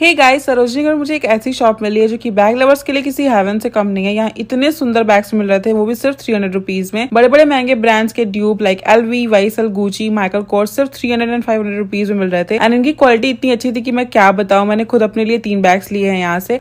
Hey guys सरोजनीगढ़ मुझे एक ऐसी शॉप मिली है जो कि बैग लवर्स के लिए किसी हेवन से कम नहीं है, यहाँ इतने सुंदर बैग्स मिल रहे थे, वो भी सिर्फ़ थ्री हंड्रेड रुपीज़ में। बड़े बड़े महँगे ब्रांड्स के dupes like L V YSL Gucci Michael Kors सिर्फ़ three hundred and five hundred rupees में मिल रहे थे। एंड इनकी क्वालिटी इतनी अच्छी थी कि मैं क्या बताऊँ, मैंने खुद अपने लिए तीन बैग्स लिए हैं यहाँ से।